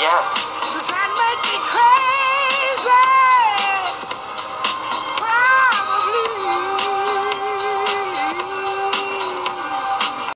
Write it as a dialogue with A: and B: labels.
A: Yes.
B: Does that